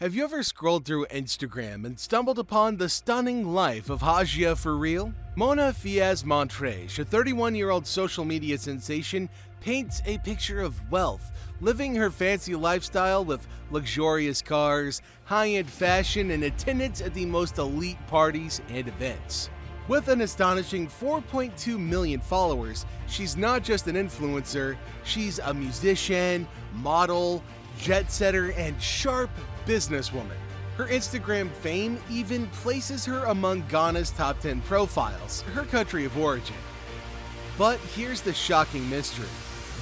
Have you ever scrolled through Instagram and stumbled upon the stunning life of Hajia for real? Mona Faiz Montrage, a 31 year old social media sensation, paints a picture of wealth, living her fancy lifestyle with luxurious cars, high end fashion, and attendance at the most elite parties and events. With an astonishing 4.2 million followers, she's not just an influencer, she's a musician, model, jet setter, and sharp businesswoman. Her Instagram fame even places her among Ghana's top 10 profiles, her country of origin. But here's the shocking mystery.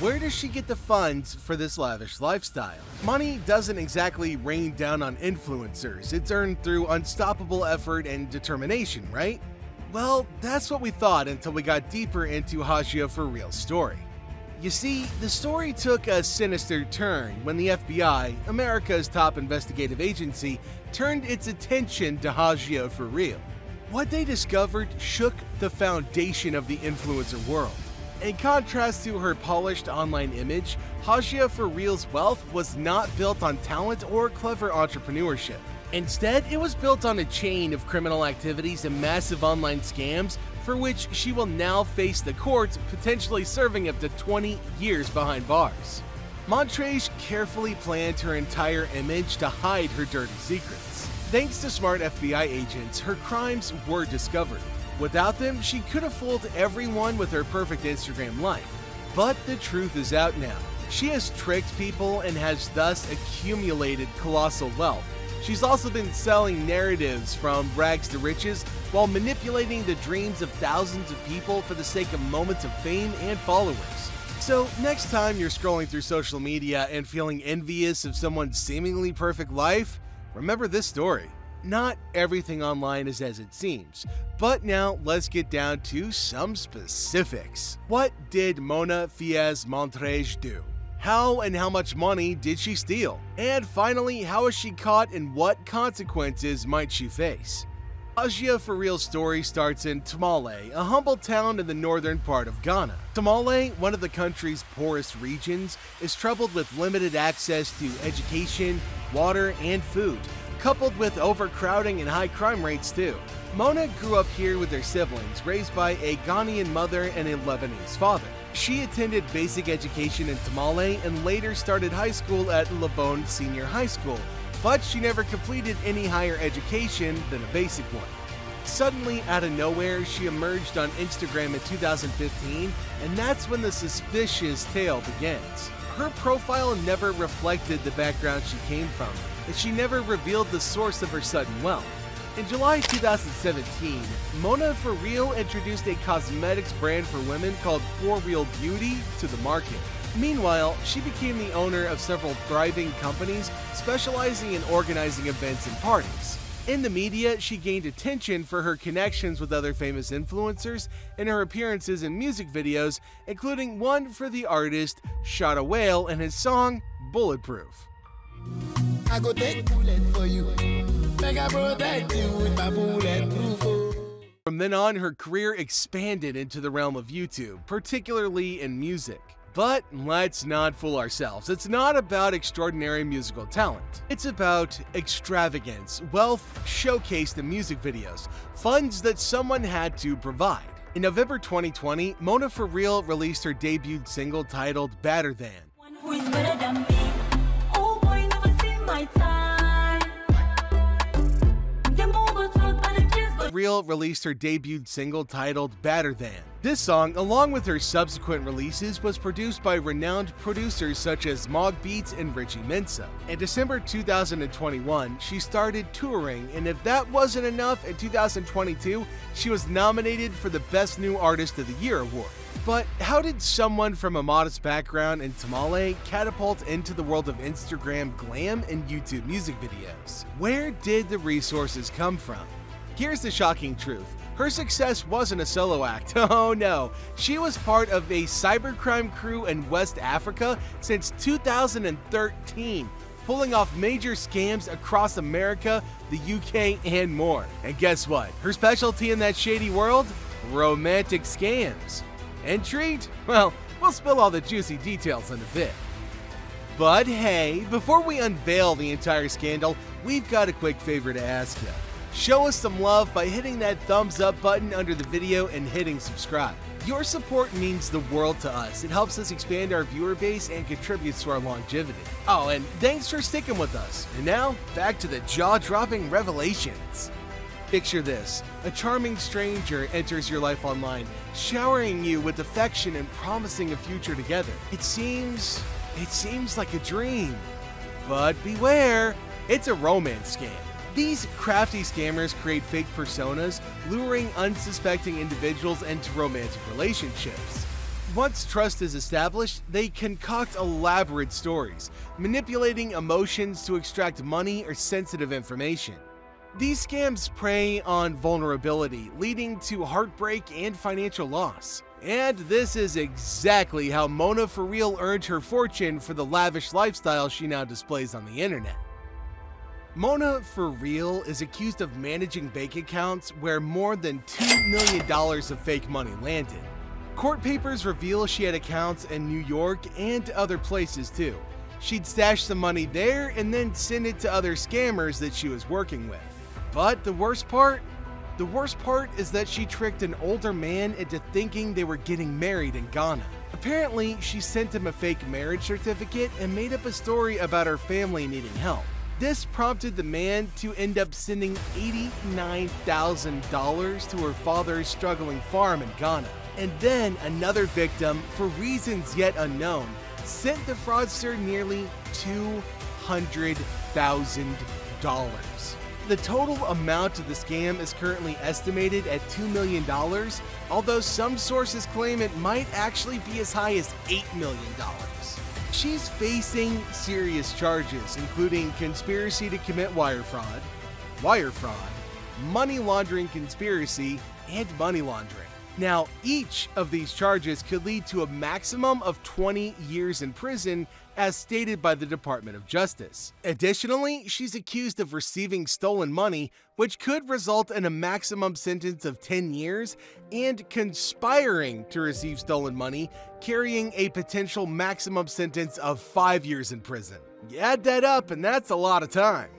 Where does she get the funds for this lavish lifestyle? Money doesn't exactly rain down on influencers, it's earned through unstoppable effort and determination, right? Well, that's what we thought until we got deeper into Hajia for Real's story. You see, the story took a sinister turn when the FBI, America's top investigative agency, turned its attention to Hajia for real. What they discovered shook the foundation of the influencer world. In contrast to her polished online image, Hajia for real's wealth was not built on talent or clever entrepreneurship. Instead, it was built on a chain of criminal activities and massive online scams for which she will now face the courts, potentially serving up to 20 years behind bars. Montrage carefully planned her entire image to hide her dirty secrets. Thanks to smart FBI agents, her crimes were discovered. Without them, she could have fooled everyone with her perfect Instagram life. But the truth is out now. She has tricked people and has thus accumulated colossal wealth. She's also been selling narratives from rags to riches while manipulating the dreams of thousands of people for the sake of moments of fame and followers. So, next time you're scrolling through social media and feeling envious of someone's seemingly perfect life, remember this story. Not everything online is as it seems. But now let's get down to some specifics. What did Mona Faiz Montrage do? How and how much money did she steal? And finally, how was she caught and what consequences might she face? Hajia for real story starts in Tamale, a humble town in the northern part of Ghana. Tamale, one of the country's poorest regions, is troubled with limited access to education, water, and food, coupled with overcrowding and high crime rates too. Mona grew up here with her siblings, raised by a Ghanaian mother and a Lebanese father. She attended basic education in Tamale and later started high school at Lebone Senior High School, but she never completed any higher education than a basic one. Suddenly, out of nowhere, she emerged on Instagram in 2015, and that's when the suspicious tale begins. Her profile never reflected the background she came from, and she never revealed the source of her sudden wealth. In July 2017, Mona For Real introduced a cosmetics brand for women called For Real Beauty to the market. Meanwhile, she became the owner of several thriving companies specializing in organizing events and parties. In the media, she gained attention for her connections with other famous influencers and her appearances in music videos, including one for the artist Shatta Wale and his song Bulletproof. From then on, her career expanded into the realm of YouTube, particularly in music. But let's not fool ourselves. It's not about extraordinary musical talent. It's about extravagance, wealth showcased in music videos, funds that someone had to provide. In November 2020, Mona For Real released her debut single titled Better Than. Real released her debut single titled Better Than. This song, along with her subsequent releases, was produced by renowned producers such as MOG Beatz and Richie Mensah. In December 2021, she started touring, and if that wasn't enough, in 2022, she was nominated for the Best New Artist of the Year award. But how did someone from a modest background in Tamale catapult into the world of Instagram glam and YouTube music videos? Where did the resources come from? Here's the shocking truth. Her success wasn't a solo act. Oh no. She was part of a cybercrime crew in West Africa since 2013, pulling off major scams across America, the UK, and more. And guess what? Her specialty in that shady world? Romantic scams. Intrigued? Well, we'll spill all the juicy details in a bit. But hey, before we unveil the entire scandal, we've got a quick favor to ask you. Show us some love by hitting that thumbs up button under the video and hitting subscribe. Your support means the world to us. It helps us expand our viewer base and contributes to our longevity. Oh, and thanks for sticking with us. And now, back to the jaw dropping revelations. Picture this a charming stranger enters your life online, showering you with affection and promising a future together. It seems. it seems like a dream. But beware, it's a romance scam. These crafty scammers create fake personas, luring unsuspecting individuals into romantic relationships. Once trust is established, they concoct elaborate stories, manipulating emotions to extract money or sensitive information. These scams prey on vulnerability, leading to heartbreak and financial loss. And this is exactly how Mona for real earned her fortune for the lavish lifestyle she now displays on the internet. Mona for real is accused of managing bank accounts where more than $2 million of fake money landed. Court papers reveal she had accounts in New York and other places too. She'd stash the money there and then send it to other scammers that she was working with. But the worst part? The worst part is that she tricked an older man into thinking they were getting married in Ghana. Apparently, she sent him a fake marriage certificate and made up a story about her family needing help. This prompted the man to end up sending $89,000 to her father's struggling farm in Ghana. And then another victim, for reasons yet unknown, sent the fraudster nearly $200,000. The total amount of the scam is currently estimated at $2 million, although some sources claim it might actually be as high as $8 million. She's facing serious charges, including conspiracy to commit wire fraud, wire fraud, money laundering conspiracy, and money laundering. Now, each of these charges could lead to a maximum of 20 years in prison, as stated by the Department of Justice. Additionally, she's accused of receiving stolen money, which could result in a maximum sentence of 10 years, and conspiring to receive stolen money, carrying a potential maximum sentence of 5 years in prison. You add that up, and that's a lot of time.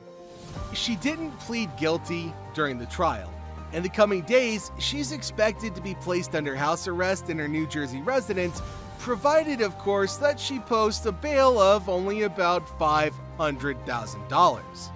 She didn't plead guilty during the trial. In the coming days, she's expected to be placed under house arrest in her New Jersey residence, provided, of course, that she posts a bail of only about $500,000.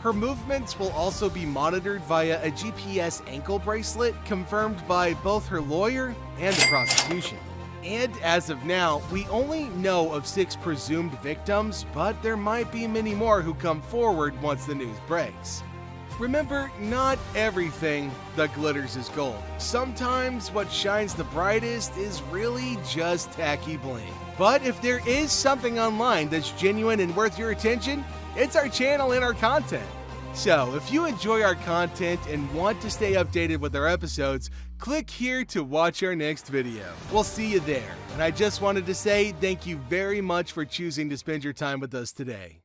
Her movements will also be monitored via a GPS ankle bracelet confirmed by both her lawyer and the prosecution. And as of now, we only know of six presumed victims, but there might be many more who come forward once the news breaks. Remember, not everything that glitters is gold. Sometimes what shines the brightest is really just tacky bling. But if there is something online that's genuine and worth your attention, it's our channel and our content. So, if you enjoy our content and want to stay updated with our episodes, click here to watch our next video. We'll see you there. And I just wanted to say thank you very much for choosing to spend your time with us today.